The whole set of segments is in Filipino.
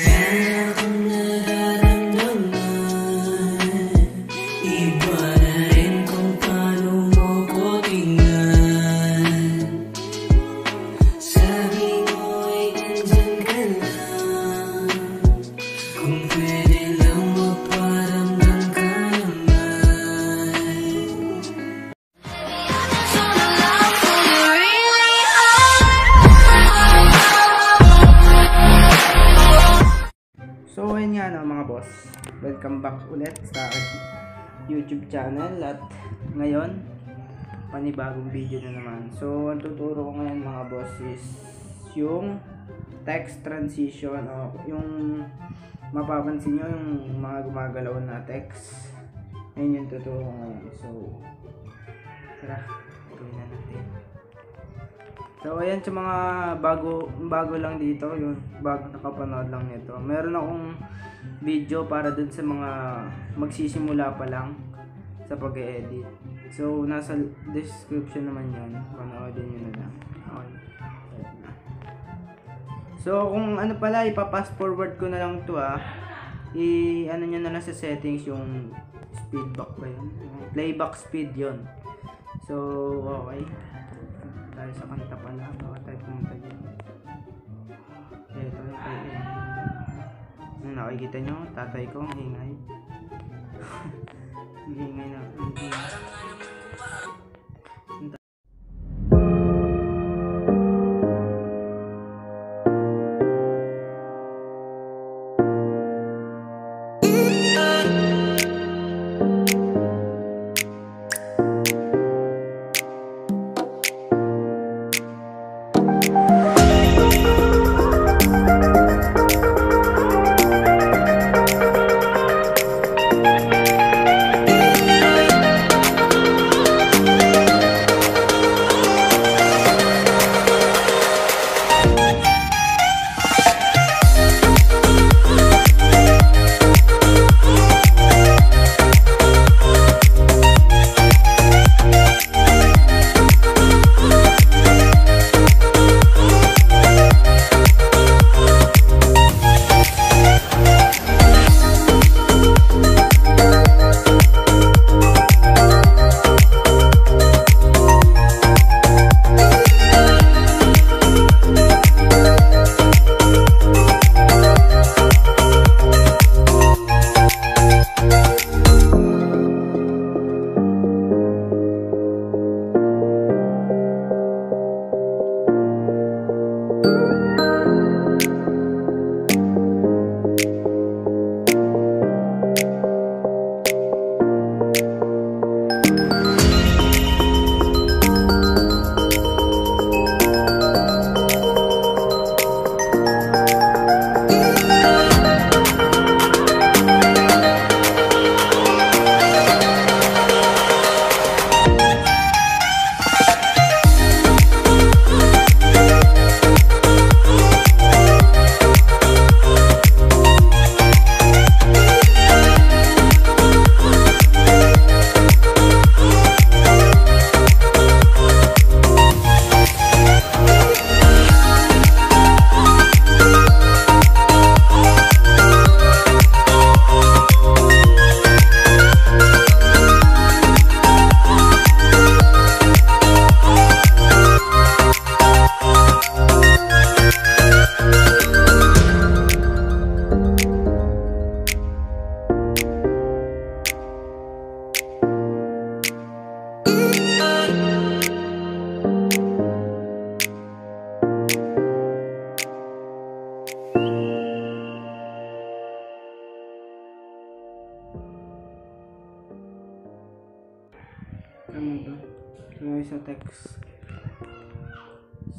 Meron Welcome back ulit sa YouTube channel at ngayon panibagong video na naman. So ang tuturo ko ngayon mga boss is yung text transition o yung mapapansin nyo yung mga gumagalaw na text. Ayun yung tuturo ko ngayon. So tara, gawin na natin. So ayan sa mga bago bago lang dito, yun, bago nakapanood lang nito. Meron akong video para dun sa mga magsisimula pa lang sa pag-edit. So nasa description naman 'yon. Panoodin niyo na lang. Okay. So kung ano pala ipa-fast forward ko na lang 'to ah. I ano niyo na lang sa settings yung speed back ba yun? Playback speed 'yon. So okay tayo sa kanta pala baka tayo pumunta dyan yung nakikita nyo tatay ko ang ingay. Ang ingay na ang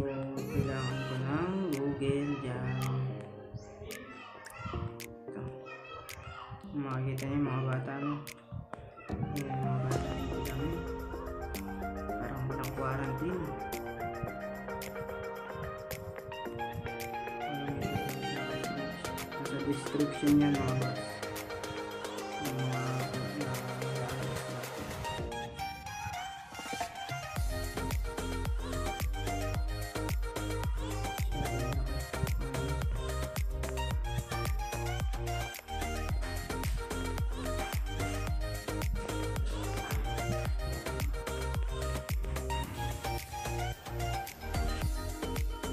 So, kailangan ko ng Google dyan. Ito. Makikita niyo yung mga bata, no? Yan yung mga bata dito lang, eh. Parang walang quarantine. Nasa description yan,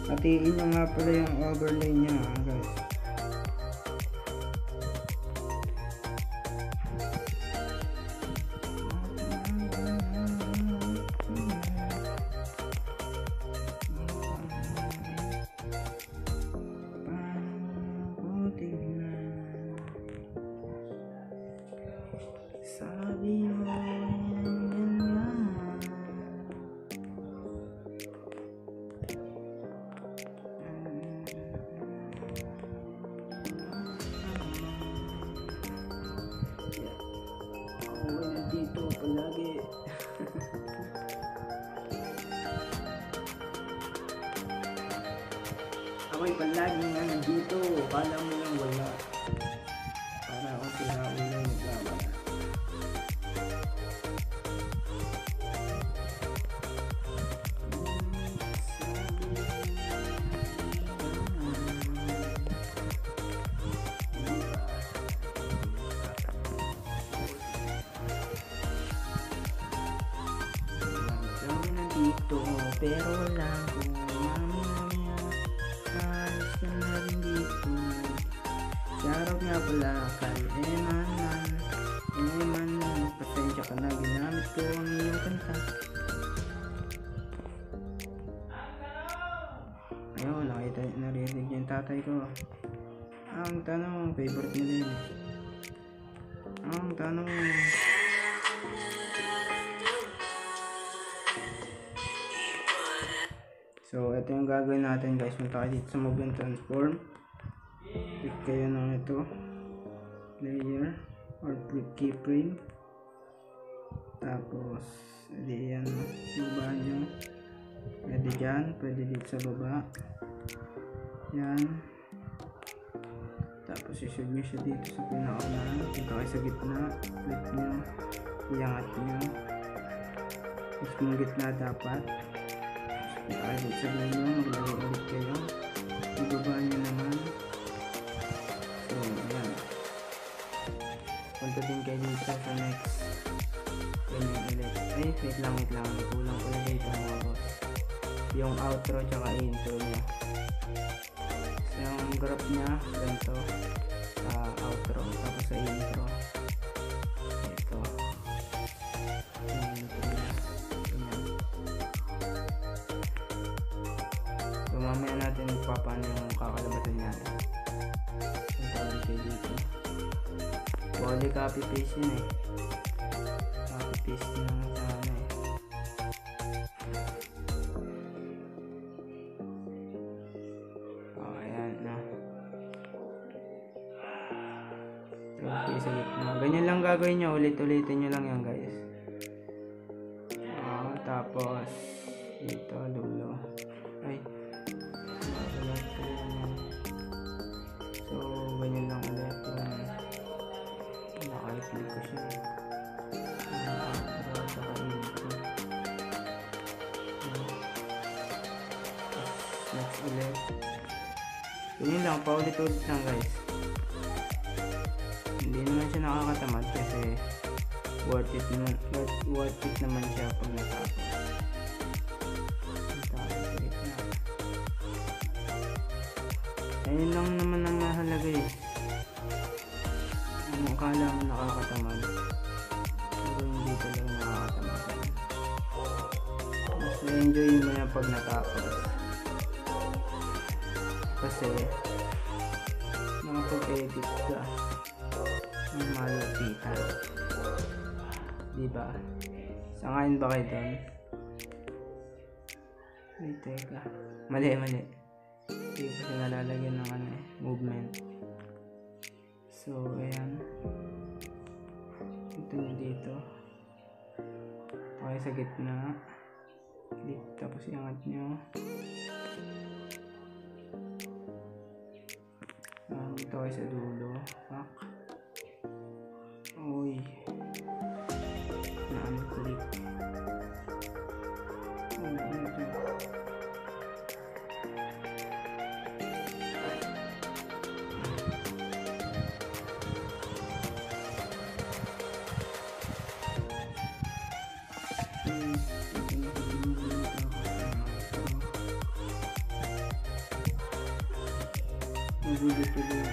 Hatiin nyo nga pala yung overlay niya ah, guys. Sabi Ako'y palagi nga nandito. Kala mo lang wala. Para ako sila ulo nagwawala. Kami nandito, pero wala nga pala kay Eman Man. Eman Man, pasensya ka na, ginamit ko ang iyong kanta. Ayun, nakita, narinig yung tatay ko. Ang tanong, favorite yun. eh. Ang tanong, So, ito yung gagawin natin guys. Punta kayo dito sa Move and Transform. Click kayo ng ito. Layer or keyframe. Tapos, edi yan. Baba nyo. Pwede dyan. Pwede dito sa baba. Yan. Tapos, isunod nyo siya dito sa pinakaunahan. Punta kayo sa gitna. Click nyo. Iangat nyo. Tapos, kung gitna dapat. Kahit sa dulo, maglagay ulit kayo. Ibaba nyo naman. So, ayan. Punta din kayo dito sa next. Ganyan ulit. Ay, wait lang, wait lang. Kulang pala dito mga boss. Yung outro tsaka intro niya. So, yung graph niya, ganito. Sa outro. Tapos sa intro. Ito. So mamaya natin paano yung kakalabasan niya. Kayo dito. Bali copy paste yun eh. Copy paste yun lang sa ano eh. Oh, ayan na. Okay, sa gitna. Ganyan lang gagawin nyo. Ulit-ulitin nyo lang yan guys. Ulit. Ganyan lang, paulit-ulit lang guys. Hindi naman siya nakakatamad kasi worth it naman, worth, worth it naman siya pag natapos. Ayun lang naman ang mahalaga eh. Ang akala mo nakakatamad. Pero hindi talaga nakakatamad. Mas enjoy mo yan pag natapos. Kasi makapag-edit ka ng malupitan. Diba? Sangayon ba kayo doon? Ay, teka. Mali, mali. Hindi ko siya nalalagyan ng ano eh, movement. So, ayan. Ito nyo dito. Okay, sa gitna. Click, tapos iangat nyo. Kayo sa dulo. Pak. Uy. Na-unclick. Ano, ano ito? Hmm, ito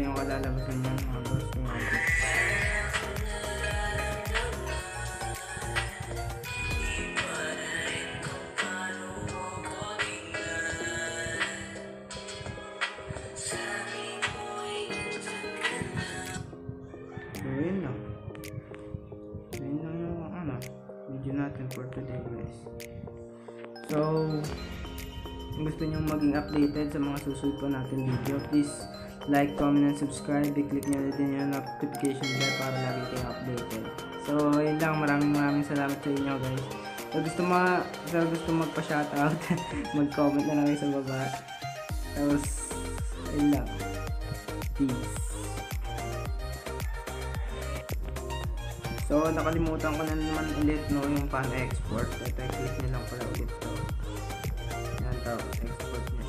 yung kalalabasan niya mga boss. Video natin for today guys. So, kung gusto nyo maging updated sa mga susunod pa natin video, please like, comment, and subscribe. I-click nyo na din yung notification bell para lagi kayong updated. So, yun lang. Maraming maraming salamat sa inyo guys. Sa gusto ma sa gusto magpa-shoutout, mag-comment na lang kayo sa baba. Tapos, ayun lang. Peace. So, nakalimutan ko na naman ulit no, yung pan export. Ito, click nyo lang pala ulit to. Yan to, export